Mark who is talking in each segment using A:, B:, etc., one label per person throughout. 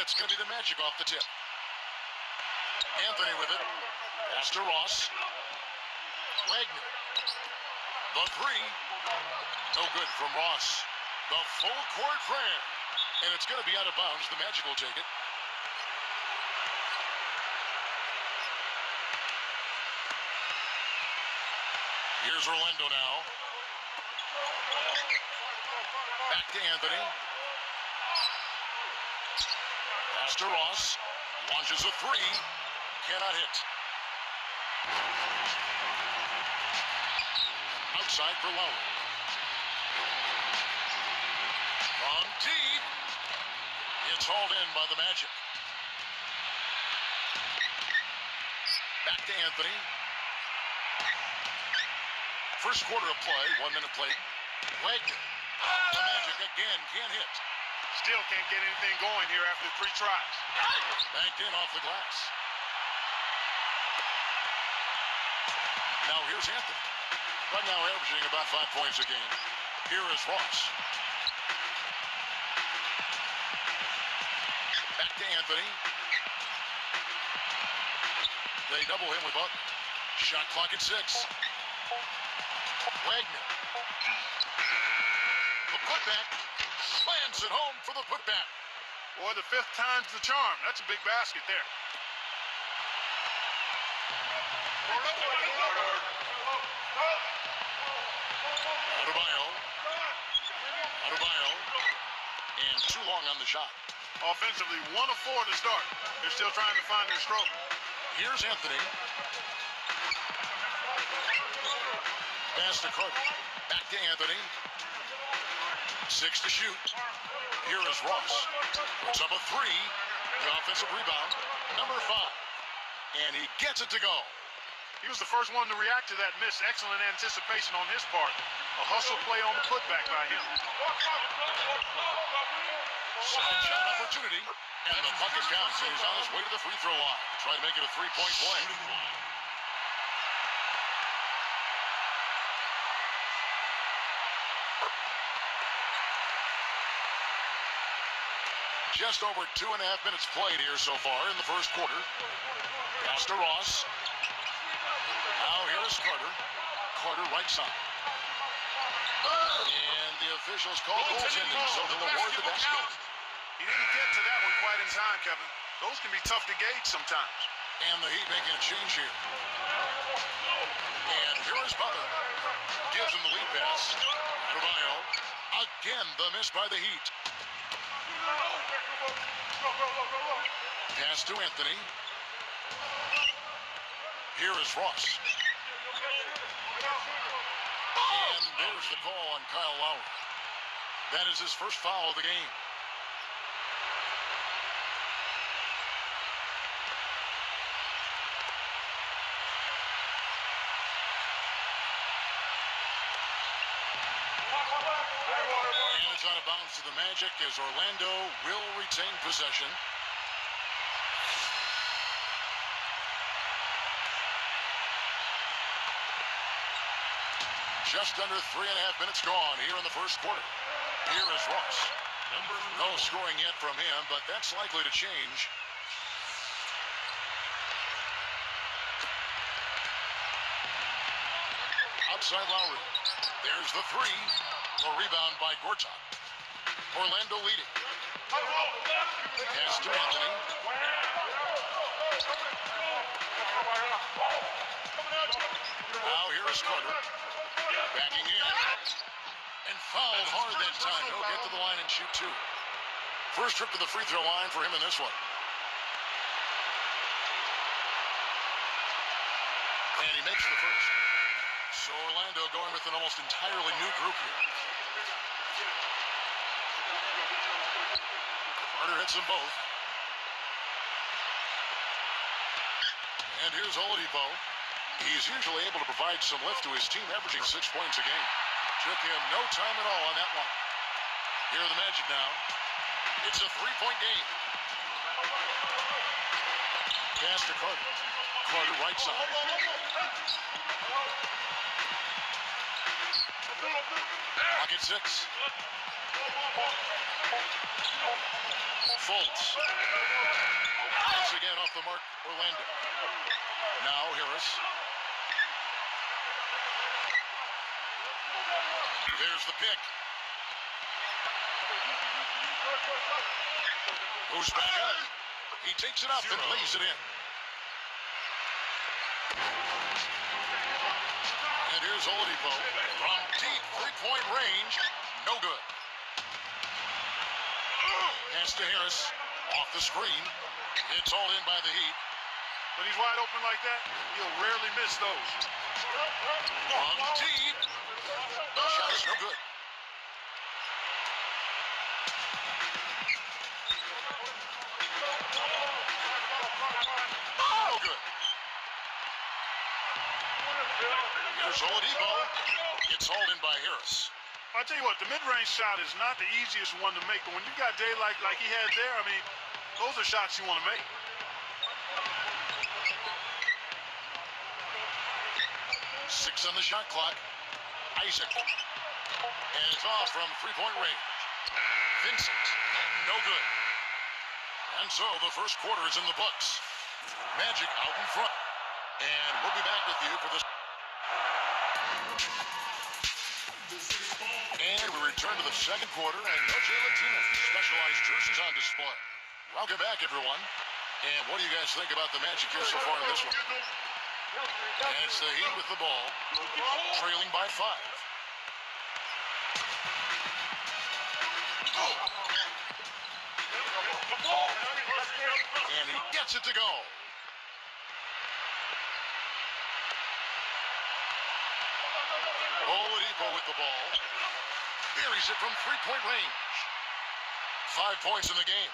A: It's going to be the Magic off the tip. Anthony with it. To Ross. Wagner. The three. No good from Ross. The full court prayer. And it's going to be out of bounds. The Magic will take it. Here's Orlando now. Back to Anthony. Ross. Launches a three. Cannot hit. Outside for Lowry. From deep. It's hauled in by the Magic. Back to Anthony. First quarter of play, one minute play. Wagner. The Magic again can't hit.
B: Still can't get anything going here after three tries.
A: Banked in off the glass. Now here's Anthony. Right now averaging about five points a game. Here is Ross. Back to Anthony. They double him with Butler. Shot clock at six. Wagner. The putback. Slams it home for the putback.
B: Boy, the fifth time's the charm. That's a big basket there.
A: Adebayo. Adebayo. And too long on the shot.
B: Offensively, one of four to start. They're still trying to find their stroke.
A: Here's Anthony. Pass to Carter. Back to Anthony. Six to shoot. Here is Ross. Puts up a three. The offensive rebound. Number five. And he gets it to go.
B: He was the first one to react to that miss. Excellent anticipation on his part. A hustle play on the putback by him.
A: Second shot opportunity. And the bucket counts. He's on his way to the free throw line. Try to make it a three-point play. Just over two and a half minutes played here so far in the first quarter. Pass to Ross. Now here's Carter. Carter right side. And the officials call goaltending, so they'll award the basket.
B: He didn't get to that one quite in time, Kevin. Those can be tough to gauge sometimes.
A: And the Heat making a change here. And here is Butler. Gives him the lead pass. Adebayo. Again, the miss by the Heat. Pass to Anthony. Here is Ross. And there's the call on Kyle Lowry. That is his first foul of the game. It's out of bounds to the Magic as Orlando will retain possession. Just under three and a half minutes gone here in the first quarter. Here is Ross. No scoring yet from him, but that's likely to change. Outside Lowry. There's the three. The rebound by Gortat. Orlando leading. Pass to Anthony. Now here is Carter. Backing in. And fouled hard that time. He'll get to the line and shoot two. First trip to the free throw line for him in this one. And he makes the first. So Orlando going with an almost entirely new group here. Carter hits them both. And here's Oladipo. He's usually able to provide some lift to his team, averaging six points a game. Took him no time at all on that one. Here are the Magic now. It's a three-point game. Pass to Carter. Carter right side. Pocket six. Fultz. Once again off the mark, Orlando. Now Harris. There's the pick. Goes back up. He takes it up and lays it in. And here's Oladipo from range. No good. Pass to Harris. Off the screen. It's all in by the Heat.
B: When he's wide open like that, he'll rarely miss those.
A: From deep. The shot is no good. No good. Here's Oladipo. It's hauled in by Harris.
B: I tell you what, the mid-range shot is not the easiest one to make, but when you got daylight like he had there, I mean, those are shots you want to make.
A: Six on the shot clock. Isaac. And it's off from three-point range. Vincent. No good. And so the first quarter is in the books. Magic out in front. And we'll be back with you for this. And we return to the second quarter, and Noche Latino specialized jerseys on display. Welcome back, everyone. And what do you guys think about the Magic here so far in this one? And it's the Heat with the ball, trailing by five. And he gets it to go. Oladipo with the ball. Buries it from three-point range. Five points in the game.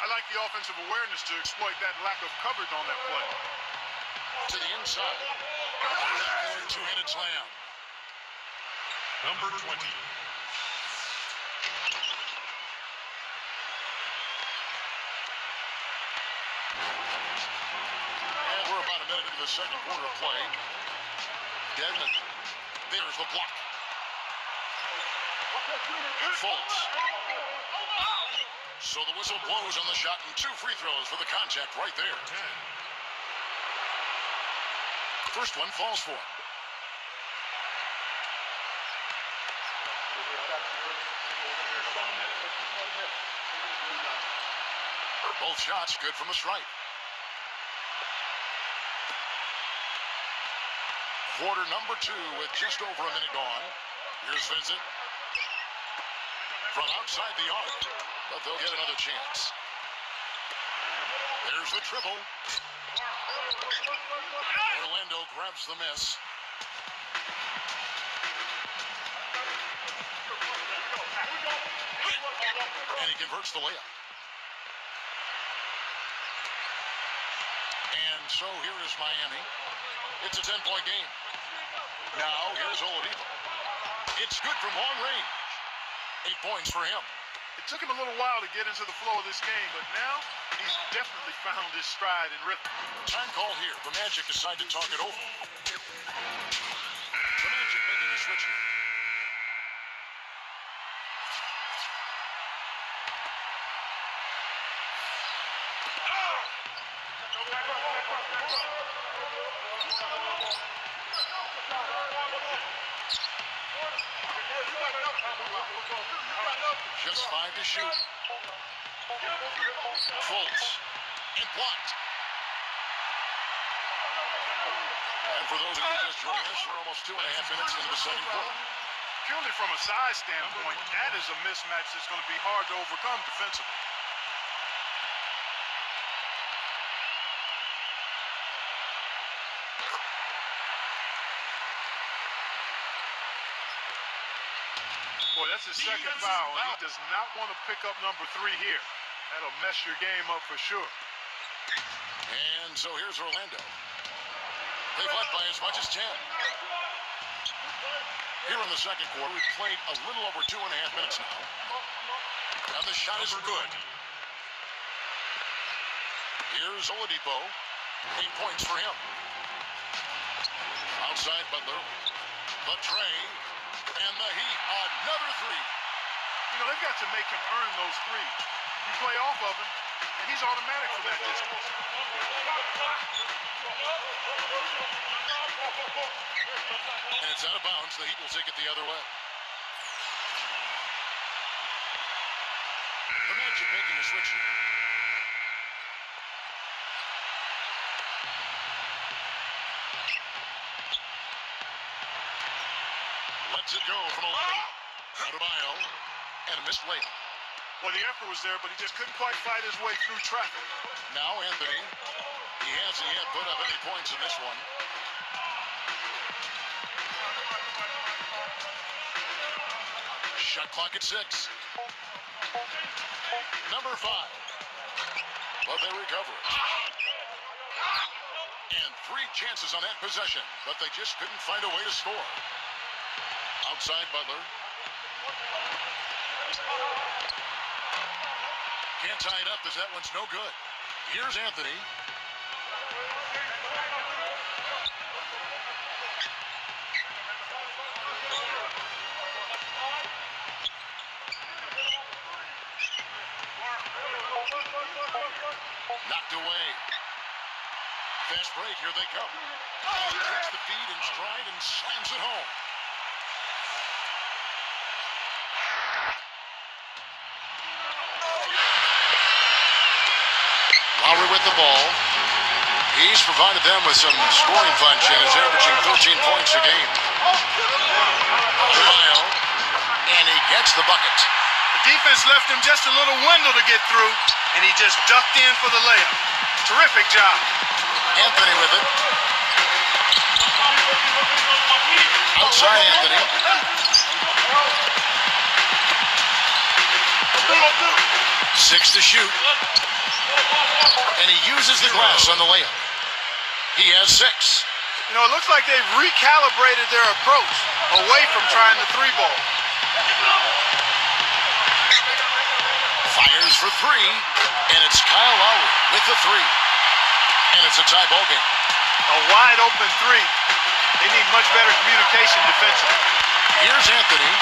B: I like the offensive awareness to exploit that lack of coverage on that play.
A: To the inside. Two-handed slam.
C: Number 20.
A: And we're about a minute into the second quarter of play. Dedmon. There's the block. Fultz. So the whistle blows on the shot and two free throws for the contact right there.
C: 10.
A: First one falls for. Both shots good from the stripe. Quarter number two with just over a minute gone. Here's Vincent. From outside the arc, but they'll get another chance. There's the triple. Orlando grabs the miss. And he converts the layup. And so here is Miami. It's a 10-point game. Now here's Oladipo. It's good from long range. Eight points for him.
B: It took him a little while to get into the flow of this game, but now he's definitely found his stride and rhythm.
A: Time call here. The Magic decide to talk it over. The Magic making a switch here. Oh! Just five to shoot. Fultz. And blocked. And for those of you just joining us, we're almost two and a half minutes into the second quarter.
B: Purely from a size standpoint, that is a mismatch that's going to be hard to overcome defensively. That's his second foul, and he does not want to pick up number three here. That'll mess your game up for sure.
A: And so here's Orlando. They've led by as much as 10. Here in the second quarter, we've played a little over two and a half minutes now. And the shot is good. Here's Oladipo. Eight points for him. Outside Butler. The tray. And the Heat, another three.
B: You know, they've got to make him earn those threes. You play off of him, and he's automatic for that distance.
A: And it's out of bounds. The Heat will take it the other way. The Magic making a switch here. Lets it go from 11. Adebayo. And a missed layup.
B: Well, the effort was there, but he just couldn't quite fight his way through traffic.
A: Now Anthony. He hasn't yet put up any points in this one. Shot clock at six. Number five. But they recover. And three chances on that possession, but they just couldn't find a way to score. Outside Butler. Can't tie it up as that one's no good. Here's Anthony. Knocked away. Fast break, here they come. And he takes the feed in oh. stride and slams it home. Lowry with the ball. He's provided them with some scoring punch and is averaging 13 points a game. Adebayo, and he gets the bucket.
B: The defense left him just a little window to get through, and he just ducked in for the layup. Terrific job.
A: Anthony with it. Outside Anthony. Six to shoot. And he uses the glass on the layup. He has six.
B: You know, it looks like they've recalibrated their approach away from trying the three ball.
A: Fires for three. And it's Kyle Lowry with the three. And it's a tie ball game.
B: A wide open three. They need much better communication defensively.
A: Here's Anthony.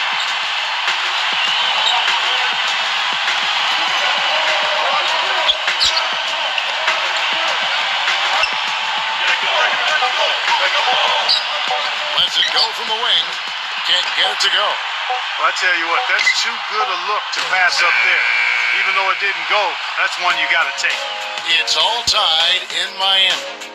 A: Go from the wing. Can't get it to go.
B: Well, I tell you what, that's too good a look to pass up there. Even though it didn't go, that's one you got to take.
A: It's all tied in Miami.